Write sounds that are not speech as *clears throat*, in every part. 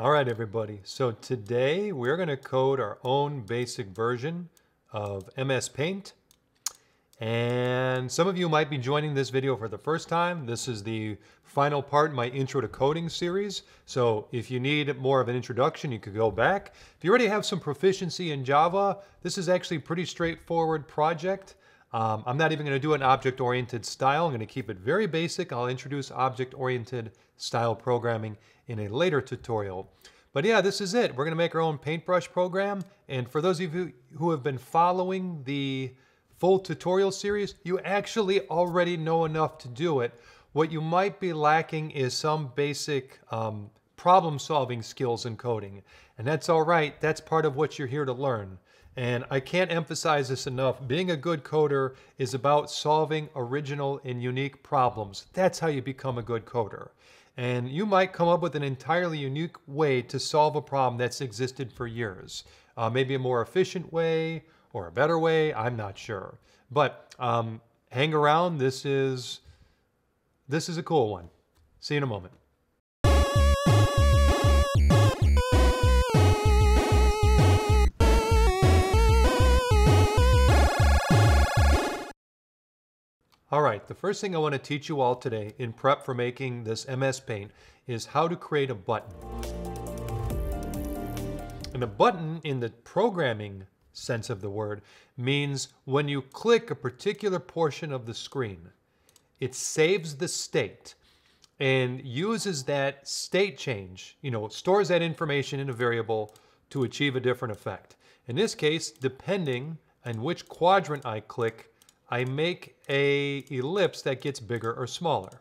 All right, everybody. So today we're going to code our own basic version of MS Paint. And some of you might be joining this video for the first time. This is the final part in my Intro to Coding series. So if you need more of an introduction, you could go back. If you already have some proficiency in Java, this is actually a pretty straightforward project. Um, I'm not even going to do an object-oriented style. I'm going to keep it very basic. I'll introduce object-oriented style programming in a later tutorial. But yeah, this is it. We're going to make our own paintbrush program. And for those of you who have been following the full tutorial series, you actually already know enough to do it. What you might be lacking is some basic um, problem solving skills in coding. And that's all right. That's part of what you're here to learn. And I can't emphasize this enough. Being a good coder is about solving original and unique problems. That's how you become a good coder. And you might come up with an entirely unique way to solve a problem that's existed for years. Uh, maybe a more efficient way or a better way, I'm not sure. But um, hang around, this is, this is a cool one. See you in a moment. All right, the first thing I want to teach you all today in prep for making this MS Paint is how to create a button. And a button in the programming sense of the word means when you click a particular portion of the screen, it saves the state and uses that state change, you know, stores that information in a variable to achieve a different effect. In this case, depending on which quadrant I click, I make a ellipse that gets bigger or smaller.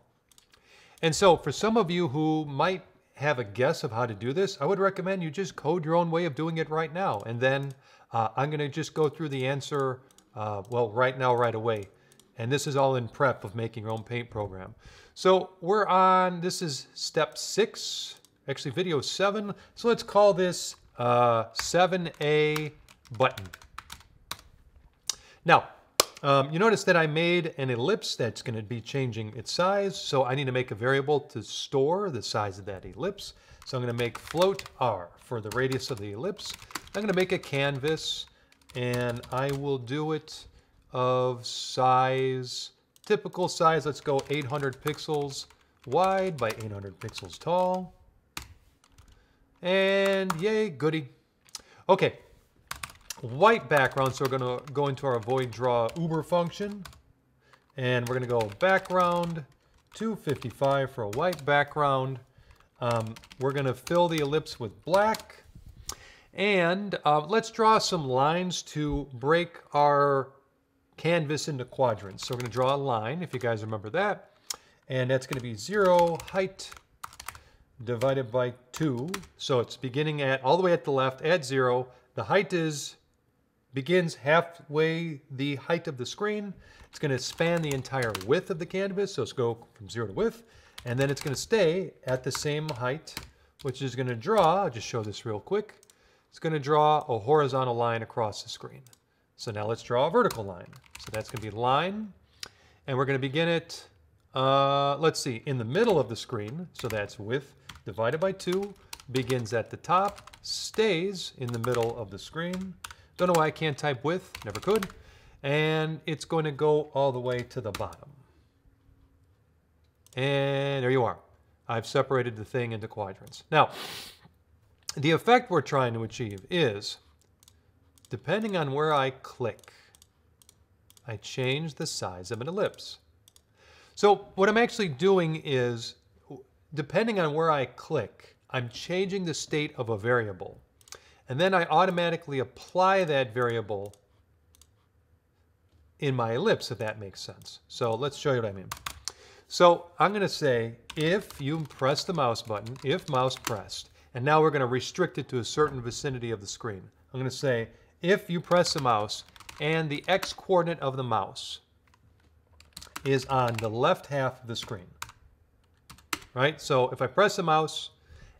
And so for some of you who might have a guess of how to do this, I would recommend you just code your own way of doing it right now. And then uh, I'm going to just go through the answer, uh, well, right now, right away. And this is all in prep of making your own paint program. So we're on, this is step six, actually video seven. So let's call this uh, 7A button. Now, um, you notice that I made an ellipse that's going to be changing its size, so I need to make a variable to store the size of that ellipse. So I'm going to make float r for the radius of the ellipse. I'm going to make a canvas, and I will do it of size, typical size, let's go 800 pixels wide by 800 pixels tall. And yay, goody. Okay, white background, so we're going to go into our void draw uber function. And we're going to go background 255 for a white background. Um, we're going to fill the ellipse with black. And uh, let's draw some lines to break our canvas into quadrants. So we're going to draw a line, if you guys remember that. And that's going to be 0 height divided by 2. So it's beginning at all the way at the left at 0. The height is begins halfway the height of the screen. It's going to span the entire width of the canvas, so it's go from zero to width, and then it's going to stay at the same height, which is going to draw, I'll just show this real quick, it's going to draw a horizontal line across the screen. So now let's draw a vertical line. So that's going to be line, and we're going to begin it, uh, let's see, in the middle of the screen, so that's width divided by 2, begins at the top, stays in the middle of the screen, don't know why I can't type with, never could. And it's going to go all the way to the bottom. And there you are. I've separated the thing into quadrants. Now, the effect we're trying to achieve is, depending on where I click, I change the size of an ellipse. So what I'm actually doing is, depending on where I click, I'm changing the state of a variable. And then I automatically apply that variable in my ellipse, if that makes sense. So let's show you what I mean. So I'm going to say if you press the mouse button, if mouse pressed, and now we're going to restrict it to a certain vicinity of the screen. I'm going to say if you press the mouse and the x coordinate of the mouse is on the left half of the screen. Right? So if I press the mouse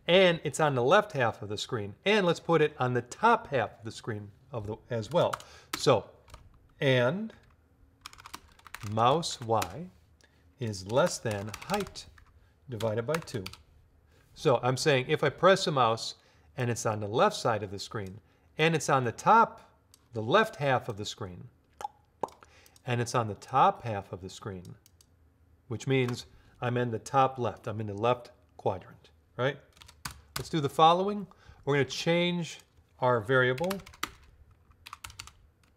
and it's on the left half of the screen. And let's put it on the top half of the screen of the, as well. So, and mouse y is less than height divided by 2. So I'm saying if I press a mouse and it's on the left side of the screen and it's on the top, the left half of the screen, and it's on the top half of the screen, which means I'm in the top left. I'm in the left quadrant, right? Let's do the following. We're going to change our variable,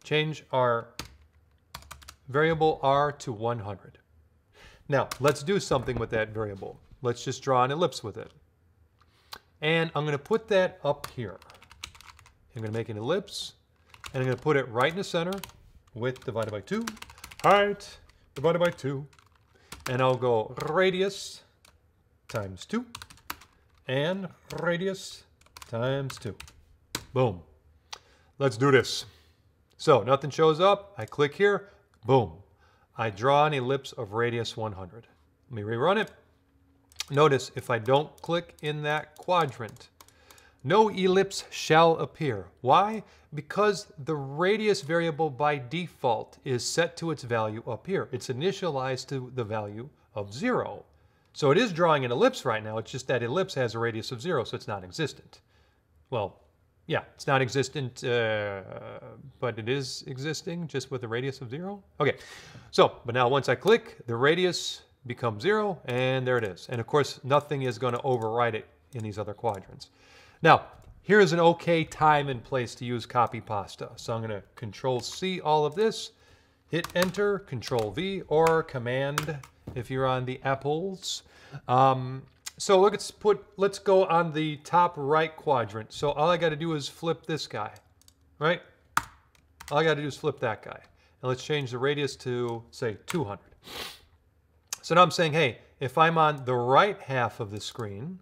change our variable r to 100. Now, let's do something with that variable. Let's just draw an ellipse with it. And I'm going to put that up here. I'm going to make an ellipse, and I'm going to put it right in the center, width divided by 2, height divided by 2, and I'll go radius times 2, and radius times 2. Boom. Let's do this. So nothing shows up. I click here. Boom. I draw an ellipse of radius 100. Let me rerun it. Notice if I don't click in that quadrant, no ellipse shall appear. Why? Because the radius variable by default is set to its value up here. It's initialized to the value of zero. So it is drawing an ellipse right now. It's just that ellipse has a radius of zero, so it's not existent. Well, yeah, it's not existent, uh, but it is existing just with a radius of zero. Okay, so, but now once I click, the radius becomes zero, and there it is. And of course, nothing is going to overwrite it in these other quadrants. Now, here is an okay time and place to use copy pasta. So I'm going to control C all of this, hit enter, control V, or command if you're on the apples. Um, so let's put, let's go on the top right quadrant. So all I got to do is flip this guy, right? All I got to do is flip that guy. And let's change the radius to, say, 200. So now I'm saying, hey, if I'm on the right half of the screen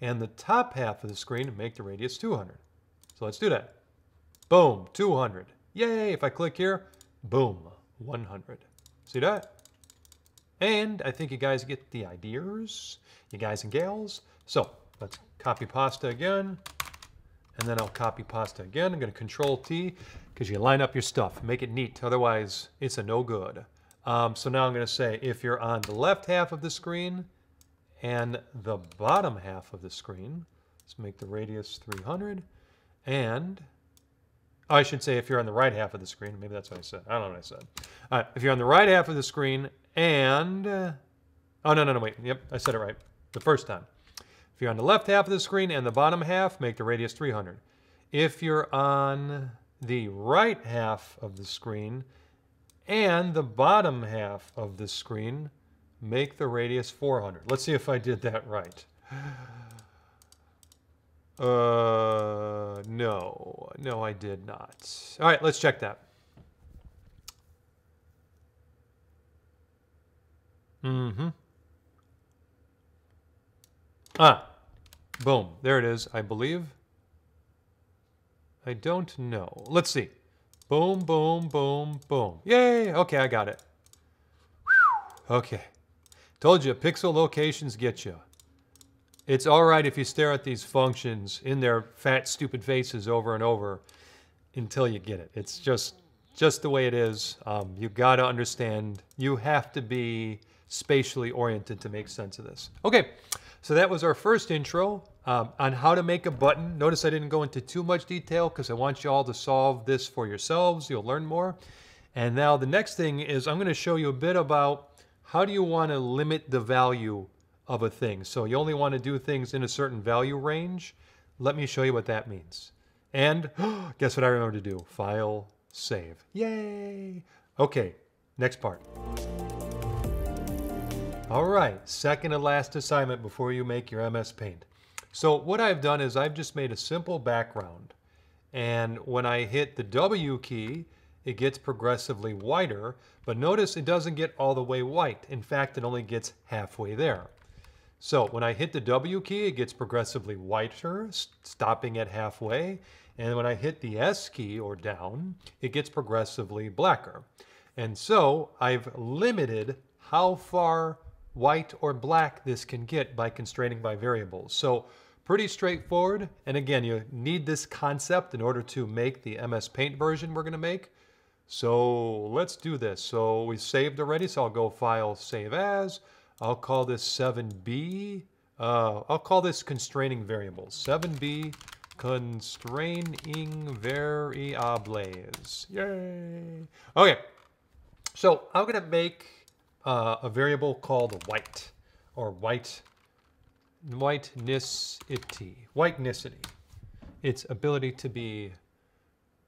and the top half of the screen, make the radius 200. So let's do that. Boom, 200. Yay, if I click here, boom, 100. See that? And I think you guys get the ideas, you guys and gals. So let's copy pasta again. And then I'll copy pasta again. I'm going to control T because you line up your stuff. Make it neat. Otherwise, it's a no good. Um, so now I'm going to say if you're on the left half of the screen and the bottom half of the screen, let's make the radius 300. And I should say if you're on the right half of the screen, maybe that's what I said. I don't know what I said. If you're on the right half of the screen and, uh, oh, no, no, no, wait. Yep, I said it right the first time. If you're on the left half of the screen and the bottom half, make the radius 300. If you're on the right half of the screen and the bottom half of the screen, make the radius 400. Let's see if I did that right. Uh, no, no, I did not. All right, let's check that. Mm-hmm. Ah, boom. There it is, I believe. I don't know. Let's see. Boom, boom, boom, boom. Yay! Okay, I got it. Okay. Told you, pixel locations get you. It's all right if you stare at these functions in their fat, stupid faces over and over until you get it. It's just just the way it is. Um, you got to understand. You have to be spatially oriented to make sense of this. Okay, so that was our first intro um, on how to make a button. Notice I didn't go into too much detail because I want you all to solve this for yourselves. You'll learn more. And now the next thing is I'm going to show you a bit about how do you want to limit the value of a thing. So you only want to do things in a certain value range. Let me show you what that means. And *gasps* guess what I remember to do? File, save. Yay! Okay, next part. All right, second and last assignment before you make your MS Paint. So what I've done is I've just made a simple background. And when I hit the W key, it gets progressively whiter, but notice it doesn't get all the way white. In fact, it only gets halfway there. So when I hit the W key, it gets progressively whiter, stopping at halfway. And when I hit the S key or down, it gets progressively blacker. And so I've limited how far white or black this can get by constraining by variables. So pretty straightforward. And again, you need this concept in order to make the MS Paint version we're gonna make. So let's do this. So we saved already, so I'll go File, Save As. I'll call this 7B. Uh, I'll call this constraining variables. 7b constraining variables. Yay! Okay, so I'm going to make uh, a variable called white or white whitenessity. Whitenessity. Its ability to be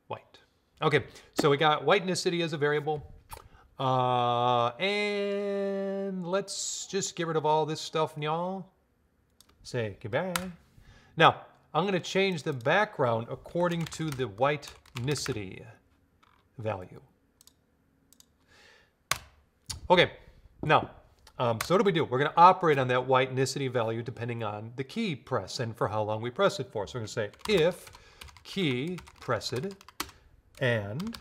white. Okay, so we got whitenessity as a variable. Uh, and let's just get rid of all this stuff, y'all. Say goodbye. Now, I'm going to change the background according to the whitenicity value. Okay, now, um, so what do we do? We're going to operate on that whitenicity value depending on the key press and for how long we press it for. So we're going to say if key pressed and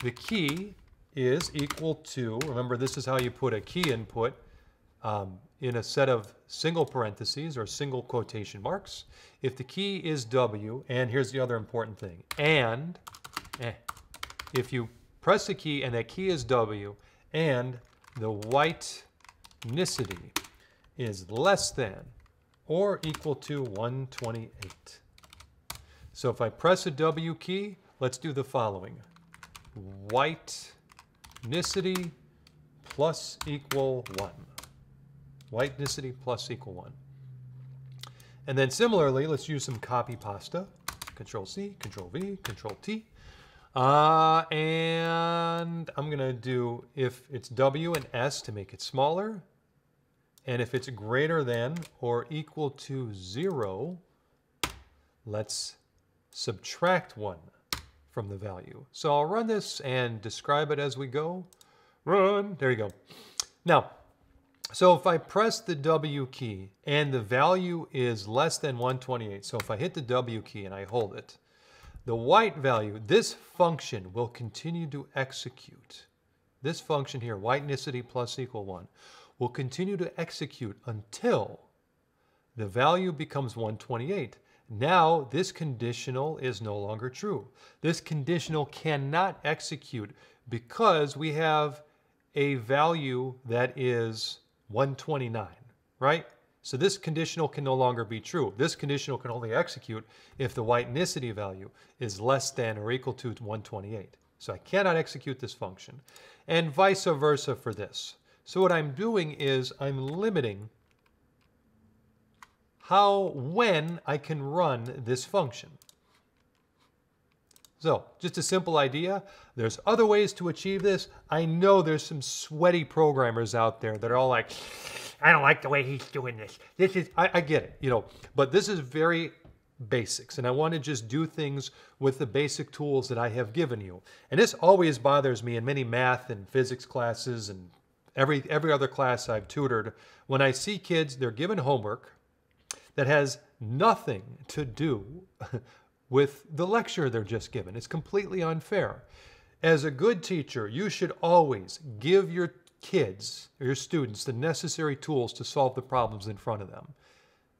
the key is equal to, remember this is how you put a key input um, in a set of single parentheses or single quotation marks. If the key is W, and here's the other important thing, and eh, if you press the key and that key is W, and the white whitenicity is less than or equal to 128. So if I press a W key, let's do the following. Whitenicity plus equal 1. Whitenicity plus equal 1. And then similarly, let's use some copy pasta. Control C, Control V, Control T. Uh, and I'm going to do if it's W and S to make it smaller. And if it's greater than or equal to 0, let's subtract 1 from the value. So I'll run this and describe it as we go. Run. There you go. Now, so if I press the W key and the value is less than 128, so if I hit the W key and I hold it, the white value, this function will continue to execute. This function here, whitenicity plus equal 1, will continue to execute until the value becomes 128. Now, this conditional is no longer true. This conditional cannot execute because we have a value that is 129, right? So this conditional can no longer be true. This conditional can only execute if the whitenicity value is less than or equal to 128. So I cannot execute this function. And vice versa for this. So what I'm doing is I'm limiting how, when I can run this function. So just a simple idea. There's other ways to achieve this. I know there's some sweaty programmers out there that are all like, I don't like the way he's doing this. This is, I, I get it, you know, but this is very basics and I want to just do things with the basic tools that I have given you. And this always bothers me in many math and physics classes and every every other class I've tutored when I see kids they're given homework that has nothing to do *laughs* with the lecture they're just given. It's completely unfair. As a good teacher, you should always give your kids or your students the necessary tools to solve the problems in front of them,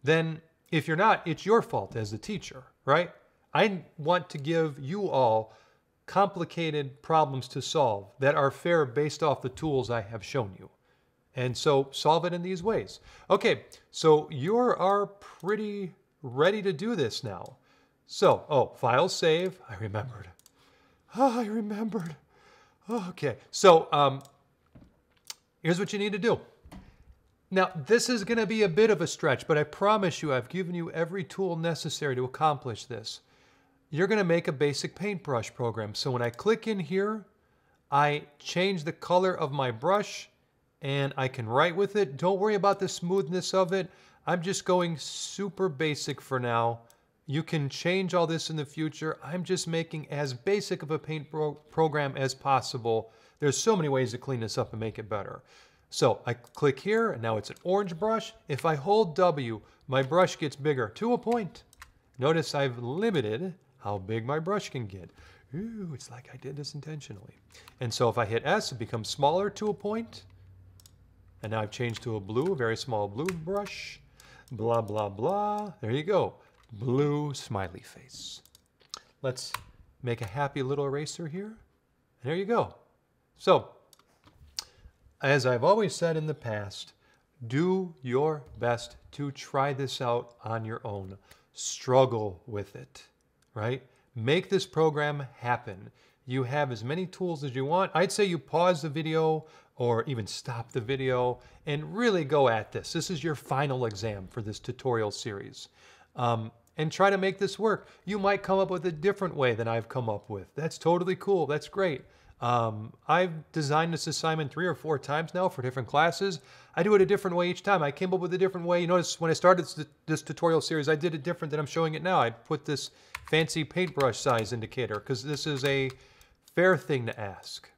then if you're not, it's your fault as a teacher, right? I want to give you all complicated problems to solve that are fair based off the tools I have shown you. And so solve it in these ways. Okay, so you are pretty ready to do this now. So, oh, file save. I remembered. Oh, I remembered. Oh, okay, so um, Here's what you need to do. Now, this is going to be a bit of a stretch, but I promise you I've given you every tool necessary to accomplish this. You're going to make a basic paintbrush program. So when I click in here, I change the color of my brush and I can write with it. Don't worry about the smoothness of it. I'm just going super basic for now. You can change all this in the future. I'm just making as basic of a paint pro program as possible there's so many ways to clean this up and make it better. So I click here and now it's an orange brush. If I hold W, my brush gets bigger to a point. Notice I've limited how big my brush can get. Ooh, it's like I did this intentionally. And so if I hit S, it becomes smaller to a point. And now I've changed to a blue, a very small blue brush. Blah, blah, blah. There you go. Blue smiley face. Let's make a happy little eraser here. And there you go. So, as I've always said in the past, do your best to try this out on your own. Struggle with it, right? Make this program happen. You have as many tools as you want. I'd say you pause the video or even stop the video and really go at this. This is your final exam for this tutorial series. Um, and try to make this work. You might come up with a different way than I've come up with. That's totally cool. That's great. Um, I've designed this assignment three or four times now for different classes. I do it a different way each time. I came up with a different way. You notice when I started this, this tutorial series, I did it different than I'm showing it now. I put this fancy paintbrush size indicator because this is a fair thing to ask.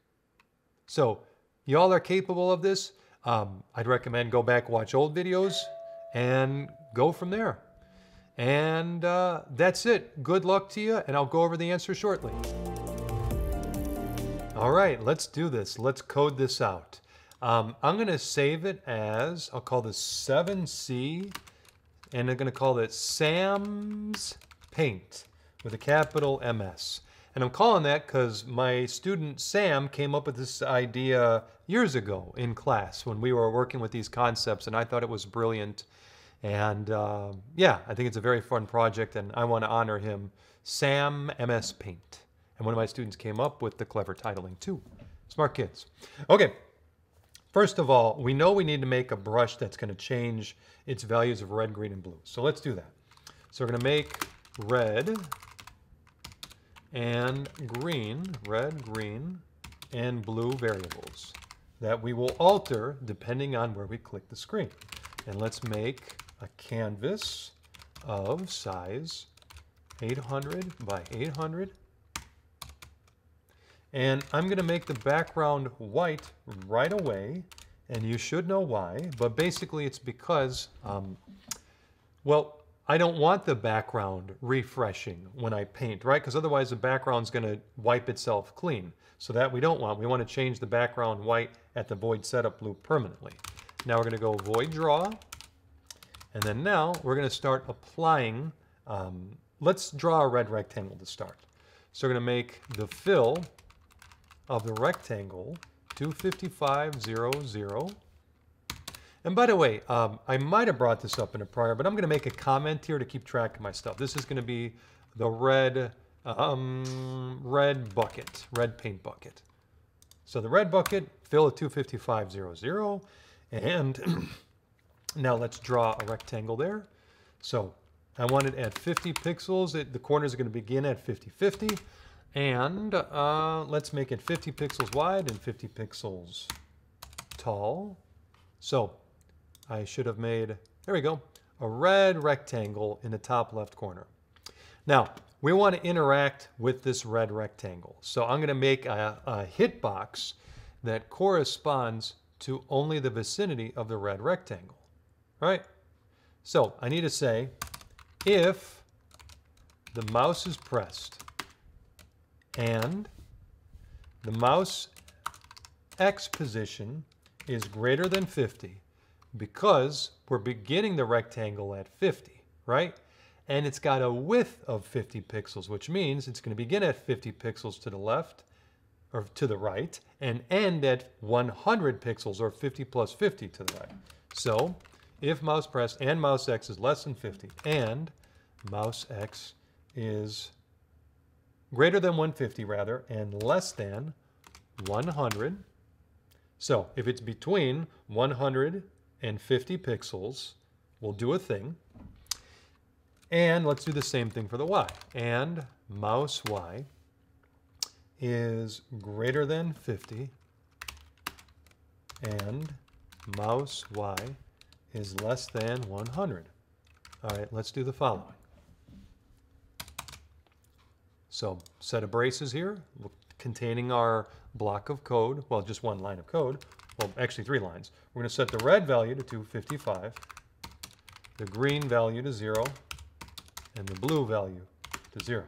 So y'all are capable of this. Um, I'd recommend go back, watch old videos, and go from there. And uh, that's it. Good luck to you, and I'll go over the answer shortly. All right, let's do this. Let's code this out. Um, I'm going to save it as, I'll call this 7C, and I'm going to call it Sam's Paint with a capital MS. And I'm calling that because my student Sam came up with this idea years ago in class when we were working with these concepts, and I thought it was brilliant. And uh, yeah, I think it's a very fun project, and I want to honor him, Sam MS Paint. And one of my students came up with the clever titling too. Smart kids. Okay, first of all, we know we need to make a brush that's going to change its values of red, green, and blue. So let's do that. So we're going to make red and green, red, green, and blue variables that we will alter depending on where we click the screen. And let's make a canvas of size 800 by 800 and I'm going to make the background white right away. And you should know why. But basically it's because, um, well, I don't want the background refreshing when I paint, right? Because otherwise the background's going to wipe itself clean. So that we don't want. We want to change the background white at the void setup loop permanently. Now we're going to go void draw. And then now we're going to start applying. Um, let's draw a red rectangle to start. So we're going to make the fill of the rectangle 25500. And by the way, um, I might have brought this up in a prior, but I'm going to make a comment here to keep track of my stuff. This is going to be the red, um, red bucket, red paint bucket. So the red bucket, fill at 25500. And *clears throat* now let's draw a rectangle there. So I want it at 50 pixels. It, the corners are going to begin at 50-50. And uh, let's make it 50 pixels wide and 50 pixels tall. So I should have made, there we go, a red rectangle in the top left corner. Now, we want to interact with this red rectangle. So I'm going to make a, a hitbox that corresponds to only the vicinity of the red rectangle, right? So I need to say, if the mouse is pressed and the mouse X position is greater than 50 because we're beginning the rectangle at 50, right? And it's got a width of 50 pixels, which means it's going to begin at 50 pixels to the left or to the right and end at 100 pixels or 50 plus 50 to the right. So if mouse press and mouse X is less than 50 and mouse X is greater than 150 rather, and less than 100. So if it's between 100 and 50 pixels, we'll do a thing. And let's do the same thing for the Y. And mouse Y is greater than 50 and mouse Y is less than 100. All right, let's do the following. So set of braces here containing our block of code, well, just one line of code, well, actually three lines. We're going to set the red value to 255, the green value to 0, and the blue value to 0.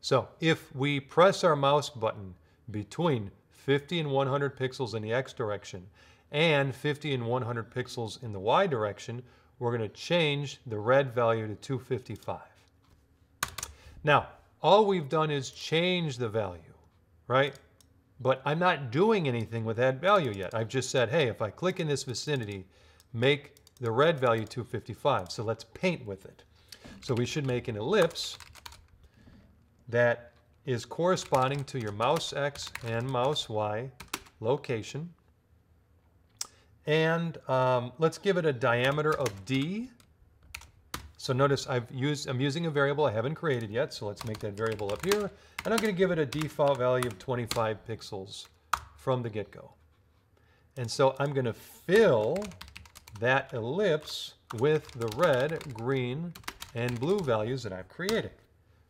So if we press our mouse button between 50 and 100 pixels in the x direction and 50 and 100 pixels in the y direction, we're going to change the red value to 255. Now, all we've done is change the value, right? But I'm not doing anything with that value yet. I've just said, hey, if I click in this vicinity, make the red value 255. So let's paint with it. So we should make an ellipse that is corresponding to your mouse X and mouse Y location. And um, let's give it a diameter of D. So notice I've used, I'm using a variable I haven't created yet, so let's make that variable up here. And I'm going to give it a default value of 25 pixels from the get-go. And so I'm going to fill that ellipse with the red, green, and blue values that I've created.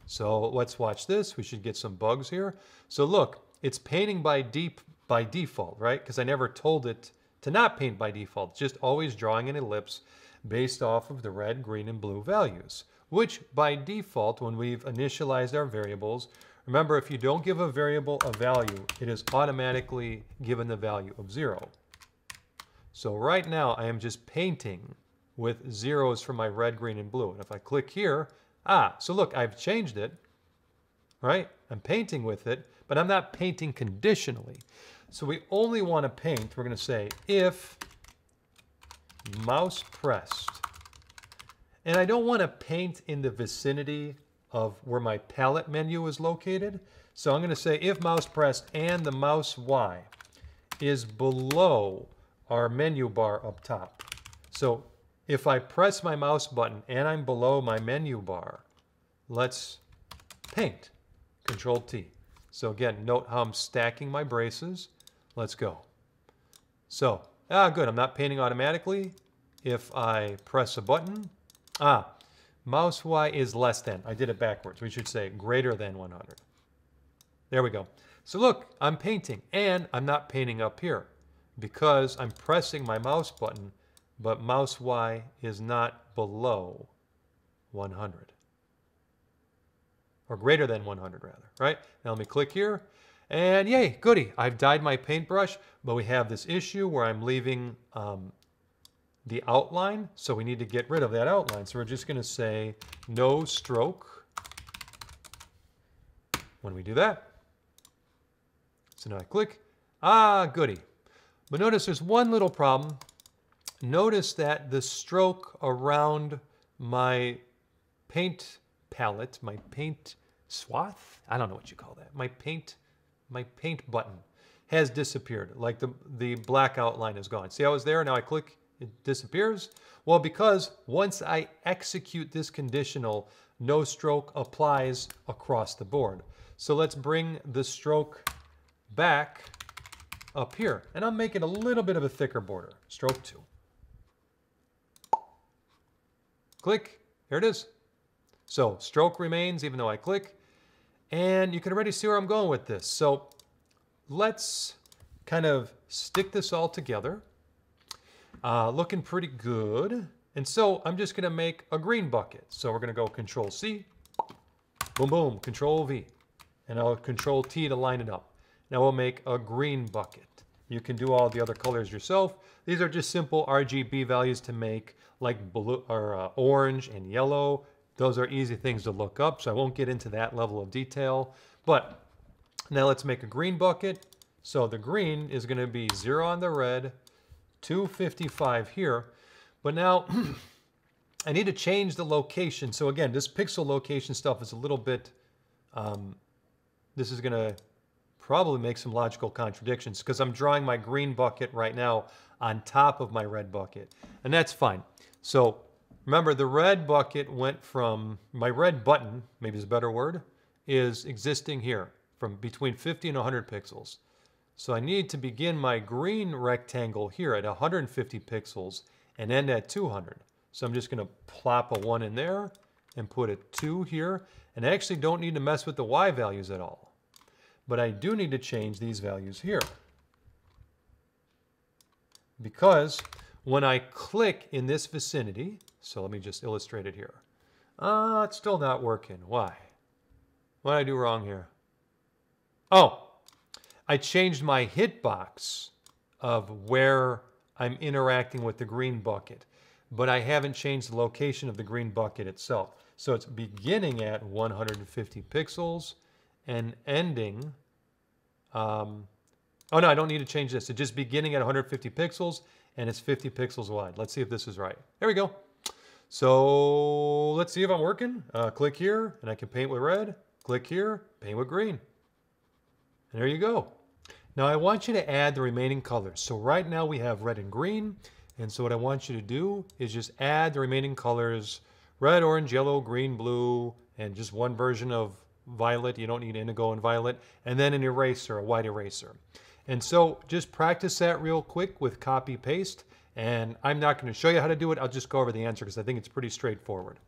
So let's watch this. We should get some bugs here. So look, it's painting by deep by default, right? Because I never told it to not paint by default, It's just always drawing an ellipse based off of the red, green, and blue values, which by default, when we've initialized our variables, remember if you don't give a variable a value, it is automatically given the value of zero. So right now I am just painting with zeros for my red, green, and blue. And if I click here, ah, so look, I've changed it, right? I'm painting with it, but I'm not painting conditionally. So we only want to paint, we're going to say if mouse pressed. And I don't want to paint in the vicinity of where my palette menu is located. So I'm going to say if mouse pressed and the mouse Y is below our menu bar up top. So if I press my mouse button and I'm below my menu bar, let's paint, Control T. So again, note how I'm stacking my braces. Let's go. So, ah, good, I'm not painting automatically. If I press a button, ah, mouse Y is less than. I did it backwards. We should say greater than 100. There we go. So look, I'm painting, and I'm not painting up here because I'm pressing my mouse button but mouse Y is not below 100. Or greater than 100 rather, right? Now let me click here and yay, goody. I've dyed my paintbrush, but we have this issue where I'm leaving um, the outline. So we need to get rid of that outline. So we're just gonna say no stroke when we do that. So now I click, ah, goody. But notice there's one little problem notice that the stroke around my paint palette, my paint swath, I don't know what you call that, my paint, my paint button has disappeared. Like the, the black outline is gone. See how it's there? Now I click, it disappears. Well, because once I execute this conditional, no stroke applies across the board. So let's bring the stroke back up here. And I'm making a little bit of a thicker border, stroke two. Click, here it is. So stroke remains even though I click. And you can already see where I'm going with this. So let's kind of stick this all together. Uh, looking pretty good. And so I'm just gonna make a green bucket. So we're gonna go Control C, boom, boom, Control V. And I'll Control T to line it up. Now we'll make a green bucket. You can do all the other colors yourself. These are just simple RGB values to make like blue or uh, orange and yellow. Those are easy things to look up, so I won't get into that level of detail. But now let's make a green bucket. So the green is going to be 0 on the red, 255 here. But now *clears throat* I need to change the location. So again, this pixel location stuff is a little bit, um, this is going to probably make some logical contradictions because I'm drawing my green bucket right now on top of my red bucket. And that's fine. So remember the red bucket went from, my red button, maybe is a better word, is existing here from between 50 and 100 pixels. So I need to begin my green rectangle here at 150 pixels and end at 200. So I'm just going to plop a 1 in there and put a 2 here. And I actually don't need to mess with the Y values at all. But I do need to change these values here. Because when I click in this vicinity, so let me just illustrate it here. Ah, uh, it's still not working. Why? What did I do wrong here? Oh, I changed my hitbox of where I'm interacting with the green bucket, but I haven't changed the location of the green bucket itself. So it's beginning at 150 pixels and ending, um, oh no, I don't need to change this. It's just beginning at 150 pixels and it's 50 pixels wide. Let's see if this is right. There we go. So let's see if I'm working. Uh, click here and I can paint with red. Click here, paint with green. And there you go. Now I want you to add the remaining colors. So right now we have red and green. And so what I want you to do is just add the remaining colors, red, orange, yellow, green, blue, and just one version of violet. You don't need indigo and violet. And then an eraser, a white eraser. And so just practice that real quick with copy paste. And I'm not going to show you how to do it. I'll just go over the answer because I think it's pretty straightforward.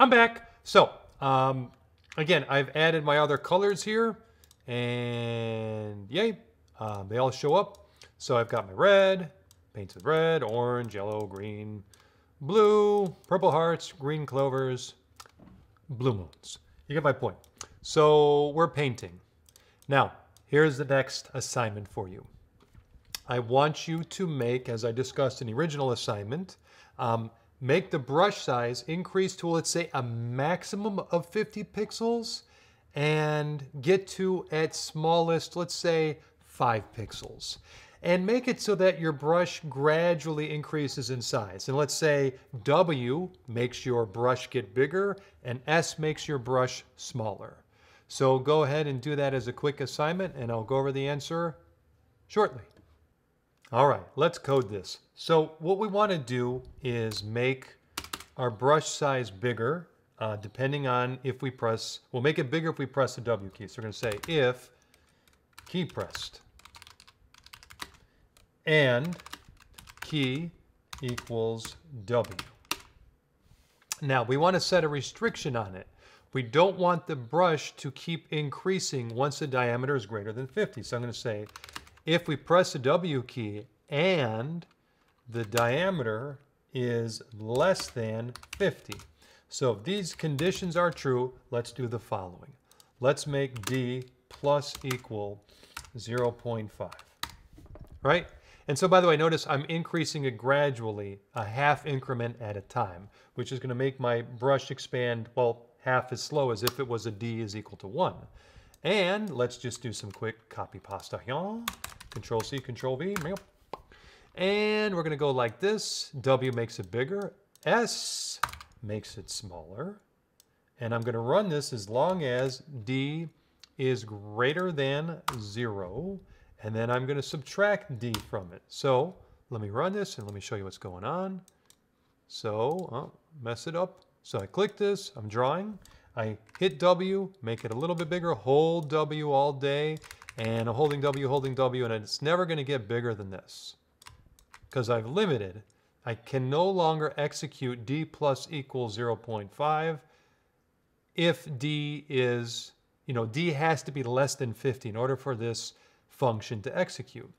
I'm back. So um, again, I've added my other colors here. And yay, uh, they all show up. So I've got my red, paints with red, orange, yellow, green, blue, purple hearts, green clovers, blue moons. You get my point. So we're painting. Now, here's the next assignment for you. I want you to make, as I discussed in the original assignment, um, make the brush size increase to, let's say, a maximum of 50 pixels and get to, at smallest, let's say, 5 pixels. And make it so that your brush gradually increases in size. And let's say W makes your brush get bigger and S makes your brush smaller. So go ahead and do that as a quick assignment and I'll go over the answer shortly. All right, let's code this. So what we want to do is make our brush size bigger, uh, depending on if we press, we'll make it bigger if we press the W key. So we're going to say if key pressed and key equals W. Now we want to set a restriction on it. We don't want the brush to keep increasing once the diameter is greater than 50. So I'm going to say if we press the W key and the diameter is less than 50. So if these conditions are true, let's do the following. Let's make D plus equal 0.5, right? And so by the way, notice I'm increasing it gradually, a half increment at a time, which is gonna make my brush expand, well, half as slow as if it was a D is equal to one. And let's just do some quick copy pasta. Control C, Control V. And we're going to go like this. W makes it bigger. S makes it smaller. And I'm going to run this as long as D is greater than 0. And then I'm going to subtract D from it. So let me run this and let me show you what's going on. So, oh, mess it up. So I click this, I'm drawing. I hit W, make it a little bit bigger, hold W all day, and I'm holding W, holding W, and it's never going to get bigger than this because I've limited. I can no longer execute D plus equals 0.5 if D is, you know, D has to be less than 50 in order for this function to execute.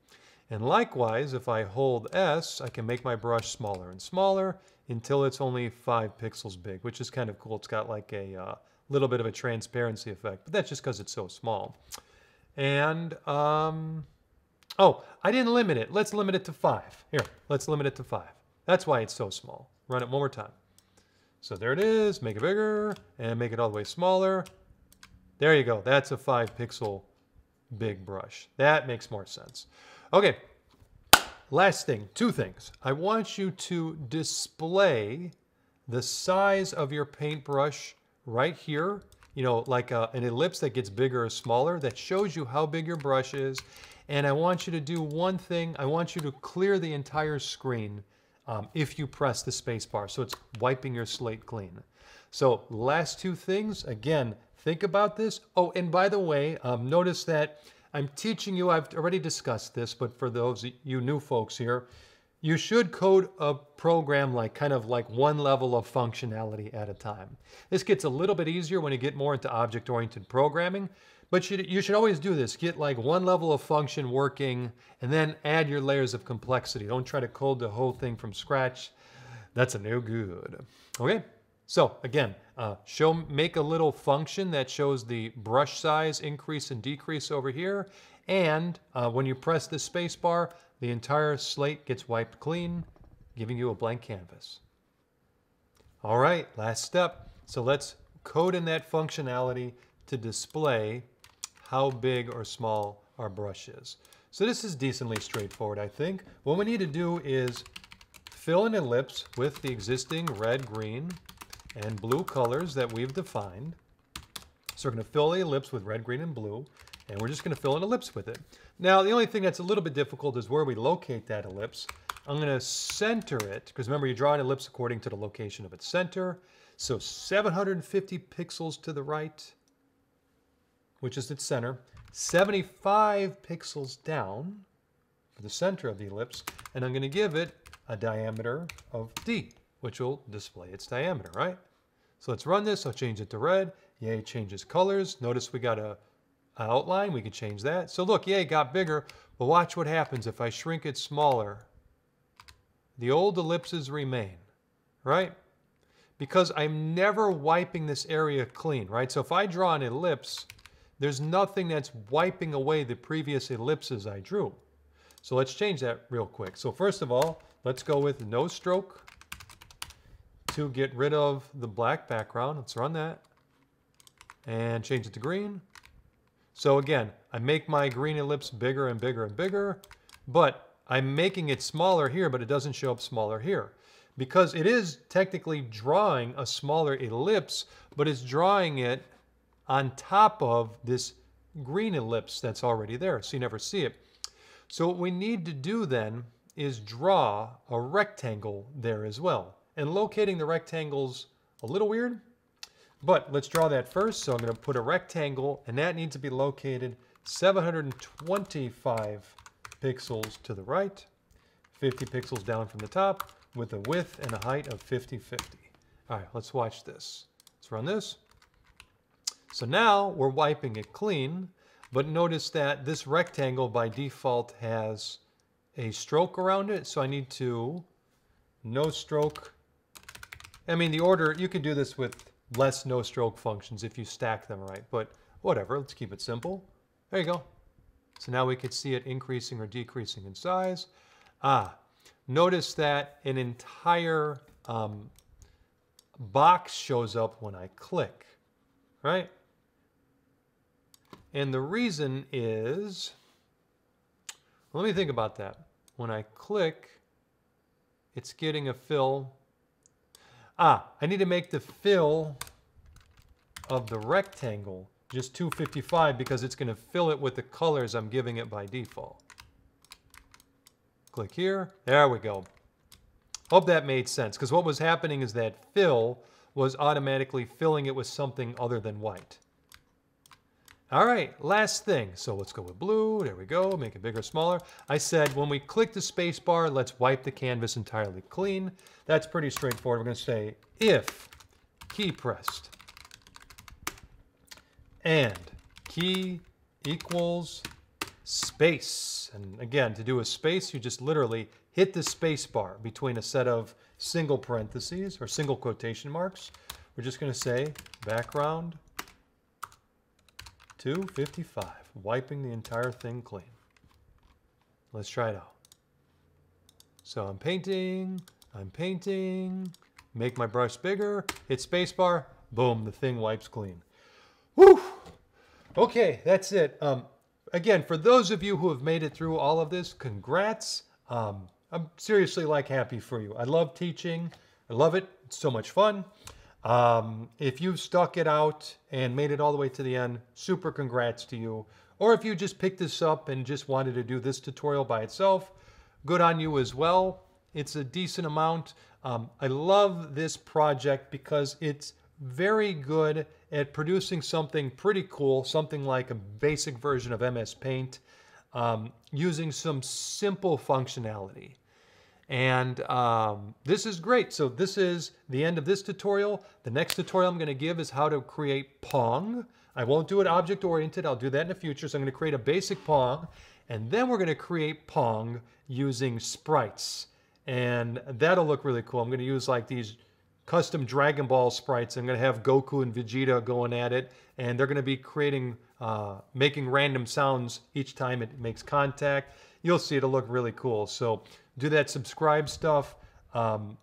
And likewise, if I hold S, I can make my brush smaller and smaller until it's only five pixels big, which is kind of cool. It's got like a uh, little bit of a transparency effect, but that's just because it's so small. And, um, oh, I didn't limit it. Let's limit it to five. Here, let's limit it to five. That's why it's so small. Run it one more time. So there it is. Make it bigger and make it all the way smaller. There you go. That's a five pixel big brush. That makes more sense. Okay. Last thing, two things. I want you to display the size of your paintbrush right here you know, like a, an ellipse that gets bigger or smaller that shows you how big your brush is. And I want you to do one thing. I want you to clear the entire screen um, if you press the space bar. So it's wiping your slate clean. So last two things, again, think about this. Oh, and by the way, um, notice that I'm teaching you, I've already discussed this, but for those you new folks here, you should code a program like kind of like one level of functionality at a time. This gets a little bit easier when you get more into object-oriented programming, but you, you should always do this. Get like one level of function working and then add your layers of complexity. Don't try to code the whole thing from scratch. That's a no good. Okay, so again, uh, show make a little function that shows the brush size increase and decrease over here. And uh, when you press the space bar, the entire slate gets wiped clean, giving you a blank canvas. All right, last step. So let's code in that functionality to display how big or small our brush is. So this is decently straightforward, I think. What we need to do is fill an ellipse with the existing red, green, and blue colors that we've defined. So we're going to fill the ellipse with red, green, and blue, and we're just going to fill an ellipse with it. Now, the only thing that's a little bit difficult is where we locate that ellipse. I'm going to center it, because remember, you draw an ellipse according to the location of its center. So 750 pixels to the right, which is its center, 75 pixels down for the center of the ellipse, and I'm going to give it a diameter of d, which will display its diameter, right? So let's run this. I'll change it to red. Yay it changes colors. Notice we got a, an outline. We can change that. So look, yay got bigger. But watch what happens if I shrink it smaller. The old ellipses remain, right? Because I'm never wiping this area clean, right? So if I draw an ellipse, there's nothing that's wiping away the previous ellipses I drew. So let's change that real quick. So first of all, let's go with no stroke to get rid of the black background. Let's run that and change it to green. So again, I make my green ellipse bigger and bigger and bigger, but I'm making it smaller here, but it doesn't show up smaller here. Because it is technically drawing a smaller ellipse, but it's drawing it on top of this green ellipse that's already there, so you never see it. So what we need to do then is draw a rectangle there as well. And locating the rectangle's a little weird, but let's draw that first. So I'm going to put a rectangle, and that needs to be located 725 pixels to the right, 50 pixels down from the top, with a width and a height of 50-50. All right, let's watch this. Let's run this. So now we're wiping it clean, but notice that this rectangle by default has a stroke around it, so I need to no stroke I mean, the order, you could do this with less no-stroke functions if you stack them right, but whatever, let's keep it simple. There you go. So now we could see it increasing or decreasing in size. Ah, notice that an entire um, box shows up when I click, right? And the reason is, let me think about that. When I click, it's getting a fill Ah, I need to make the fill of the rectangle just 255 because it's going to fill it with the colors I'm giving it by default. Click here. There we go. Hope that made sense because what was happening is that fill was automatically filling it with something other than white. All right, last thing. So let's go with blue. There we go. Make it bigger, smaller. I said when we click the space bar, let's wipe the canvas entirely clean. That's pretty straightforward. We're going to say if key pressed and key equals space. And again, to do a space, you just literally hit the space bar between a set of single parentheses or single quotation marks. We're just going to say background 255, wiping the entire thing clean. Let's try it out. So I'm painting, I'm painting, make my brush bigger, hit spacebar, boom, the thing wipes clean. Whew! Okay, that's it. Um, again, for those of you who have made it through all of this, congrats. Um, I'm seriously like happy for you. I love teaching. I love it. It's so much fun. Um, if you've stuck it out and made it all the way to the end, super congrats to you. Or if you just picked this up and just wanted to do this tutorial by itself, good on you as well. It's a decent amount. Um, I love this project because it's very good at producing something pretty cool, something like a basic version of MS Paint, um, using some simple functionality. And um, this is great. So this is the end of this tutorial. The next tutorial I'm going to give is how to create Pong. I won't do it object-oriented. I'll do that in the future. So I'm going to create a basic Pong. And then we're going to create Pong using sprites. And that'll look really cool. I'm going to use like these custom Dragon Ball sprites. I'm going to have Goku and Vegeta going at it. And they're going to be creating, uh, making random sounds each time it makes contact you'll see it'll look really cool. So do that subscribe stuff. Um,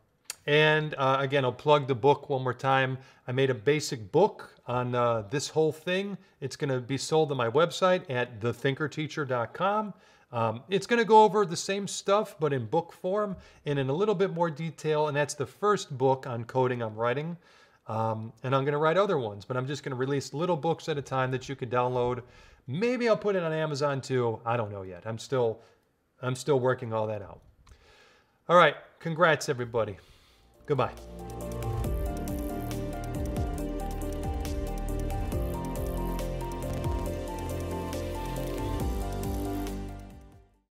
and uh, again, I'll plug the book one more time. I made a basic book on uh, this whole thing. It's going to be sold on my website at thethinkerteacher.com. Um, it's going to go over the same stuff, but in book form and in a little bit more detail. And that's the first book on coding I'm writing. Um, and I'm going to write other ones, but I'm just going to release little books at a time that you can download Maybe I'll put it on Amazon too. I don't know yet. I'm still, I'm still working all that out. All right. Congrats, everybody. Goodbye.